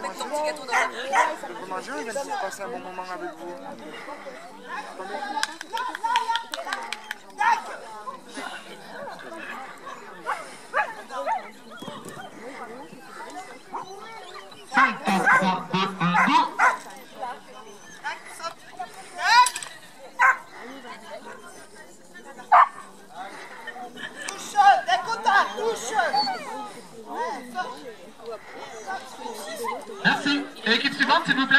mettre ton petit gâteau dans la mangez ou il vient de passer un bon moment avec vous Cinq, quatre, Merci. Et l'équipe suivante, s'il vous plaît.